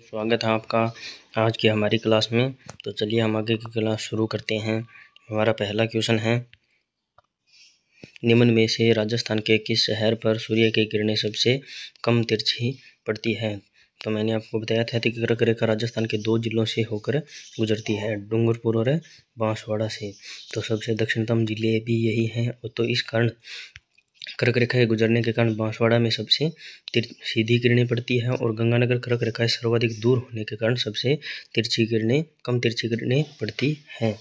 स्वागत है आपका आज की हमारी क्लास में। तो चलिए हम आगे की क्लास शुरू करते हैं। हमारा पहला क्वेश्चन है, निम्न में से राजस्थान के किस शहर पर सूर्य की किरणें सबसे कम तिरछी पड़ती है? तो मैंने आपको बताया था कि कर्क रेखा राजस्थान के दो जिलों से होकर गुजरती है, डूंगरपुर और बांसवाड़ा से। तो सबसे दक्षिणतम ज़िले भी यही हैं तो इस कारण कर्क रेखा के गुजरने के कारण बांसवाड़ा में सबसे सीधी किरणें पड़ती हैं और गंगानगर कर्क रेखा सर्वाधिक दूर होने के कारण सबसे तिरछी किरणें, कम तिरछी किरणें पड़ती हैं।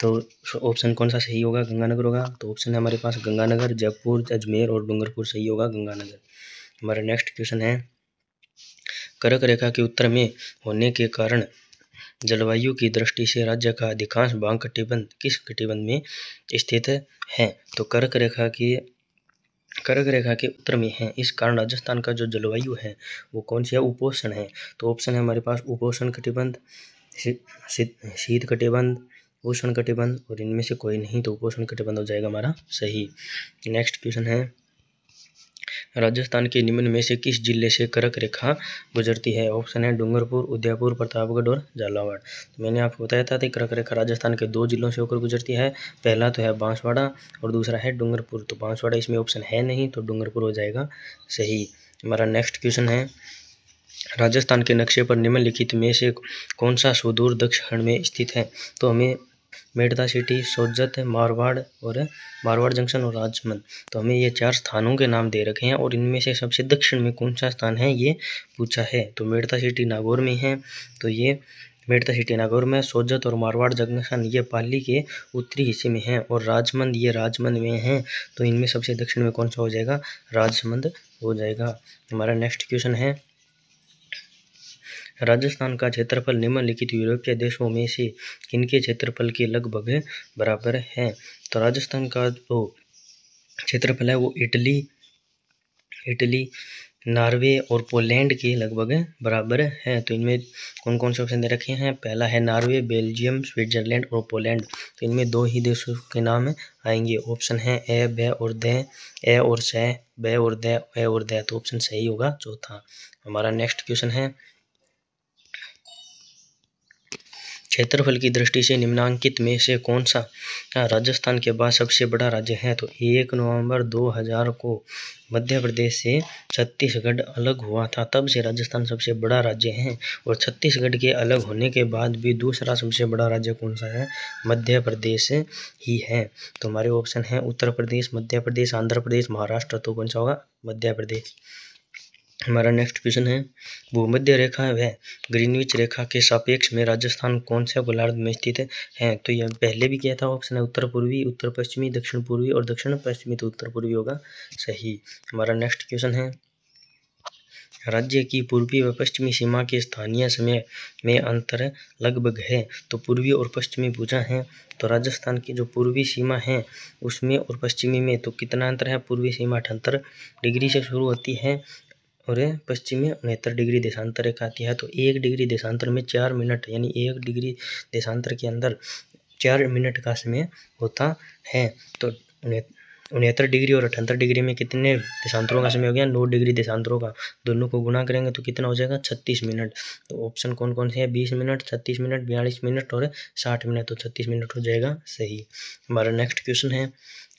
तो ऑप्शन कौन सा सही होगा? गंगानगर होगा? तो ऑप्शन है हमारे पास गंगानगर, जयपुर, अजमेर और डूंगरपुर सही होगा गंगानगर। हमारा नेक्स्ट क्वेश्चन है कर्क रेखा के उत्तर में होने के कारण जलवायु की दृष्टि से राज्य का अधिकांश भाग कटिबंध, किस कटिबंध में स्थित है? तो कर्क रेखा की कर्क रेखा के उत्तर में है। इस कारण राजस्थान का जो जलवायु है, वो कौन सी है? उपोषण है। तो ऑप्शन है हमारे पास उपोषण कटिबंध शीत कटिबंध, उष्ण कटिबंध और इनमें से कोई नहीं तो उपोषण कटिबंध हो जाएगा हमारा सही। नेक्स्ट क्वेश्चन है राजस्थान के निम्न में से किस ज़िले से कर्क रेखा गुजरती है? ऑप्शन है डूंगरपुर, उदयपुर, प्रतापगढ़ और झालावाड़। तो मैंने आपको बताया था कि कर्क रेखा राजस्थान के दो जिलों से होकर गुजरती है। पहला तो है बांसवाड़ा और दूसरा है डूंगरपुर। तो बांसवाड़ा इसमें ऑप्शन है नहीं तो डूंगरपुर हो जाएगा सही। हमारा नेक्स्ट क्वेश्चन है, राजस्थान के नक्शे पर निम्नलिखित में से कौन सा सुदूर दक्षिण में स्थित है? तो हमें मेड़ता सिटी, सोजत, मारवाड़ और मारवाड़ जंक्शन और राजमंद तो हमें ये चार स्थानों के नाम दे रखे हैं और इनमें से सबसे दक्षिण में कौन सा स्थान है, ये पूछा है। तो मेड़ता सिटी नागौर में है। तो ये मेड़ता सिटी नागौर में सोजत और मारवाड़ जंक्शन ये पाली के उत्तरी हिस्से में है और राजमंद ये राजमंद में है। तो इनमें सबसे दक्षिण में कौन सा हो जाएगा? राजमंद हो जाएगा। हमारा नेक्स्ट क्वेश्चन है। राजस्थान का क्षेत्रफल निम्नलिखित यूरोपीय देशों में से किनके क्षेत्रफल के लगभग बराबर है। तो राजस्थान का जो क्षेत्रफल है वो इटली इटली, नॉर्वे और पोलैंड के लगभग बराबर है। तो इनमें कौन कौन से ऑप्शन दे रखे हैं? पहला है नॉर्वे, बेल्जियम, स्विट्जरलैंड और पोलैंड। तो इनमें दो ही देशों के नाम आएँगे। ऑप्शन है ए, ब और द, ए और स, ब और द, ए और द। तो ऑप्शन सही होगा, चौथा। हमारा नेक्स्ट क्वेश्चन है क्षेत्रफल की दृष्टि से निम्नांकित में से कौन सा राजस्थान के बाद सबसे बड़ा राज्य है? तो एक नवंबर 2000 को मध्य प्रदेश से छत्तीसगढ़ अलग हुआ था। तब से राजस्थान सबसे बड़ा राज्य है और छत्तीसगढ़ के अलग होने के बाद भी दूसरा सबसे बड़ा राज्य कौन सा है? मध्य प्रदेश ही है। तो हमारे ऑप्शन है उत्तर प्रदेश, मध्य प्रदेश, आंध्र प्रदेश, महाराष्ट्र। तो कौन सा होगा? मध्य प्रदेश। हमारा नेक्स्ट क्वेश्चन है भूमध्य रेखा व ग्रीनविच रेखा के सापेक्ष में राजस्थान कौन से गोलार्ध में स्थित है? तो यह पहले भी किया था ऑप्शन है उत्तर पूर्वी उत्तर पश्चिमी दक्षिण पूर्वी और दक्षिण पश्चिमी तो उत्तर पूर्वी होगा, सही। हमारा नेक्स्ट क्वेश्चन है, राज्य की पूर्वी व पश्चिमी सीमा के स्थानीय समय में अंतर लगभग है तो पूर्वी और पश्चिमी पूछा है तो राजस्थान की जो पूर्वी सीमा है, उसमें और पश्चिमी में तो कितना अंतर है? पूर्वी सीमा अठहत्तर डिग्री से शुरू होती है और पश्चिम में उनहत्तर डिग्री देशांतर रेखा आती है तो एक डिग्री देशांतर में चार मिनट, यानी एक डिग्री देशांतर के अंदर चार मिनट का समय होता है। तो उनहत्तर डिग्री और अठहत्तर डिग्री में कितने देशांतरों का समय हो गया? नौ डिग्री देशांतरों का। दोनों को गुना करेंगे तो कितना हो जाएगा? छत्तीस मिनट। तो ऑप्शन कौन कौन से हैं? बीस मिनट, छत्तीस मिनट, बयालीस मिनट और साठ मिनट। तो छत्तीस मिनट हो जाएगा सही। हमारा नेक्स्ट क्वेश्चन है,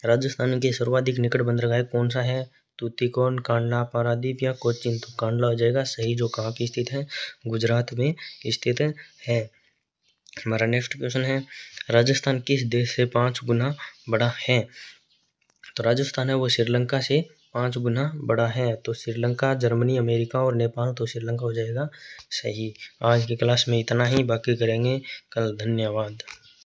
राजस्थान के सर्वाधिक निकट बंदरगाह कौन सा है? तुतिकोन कांडला पारादीप या कोचिन तो कांडला हो जाएगा। सही जो कहाँ की स्थित है? गुजरात में स्थित है। हमारा नेक्स्ट क्वेश्चन है, राजस्थान किस देश से पाँच गुना बड़ा है? तो राजस्थान है वो श्रीलंका से पाँच गुना बड़ा है। तो श्रीलंका, जर्मनी, अमेरिका और नेपाल तो श्रीलंका हो जाएगा। सही। आज की क्लास में इतना ही, बाकी करेंगे। कल धन्यवाद।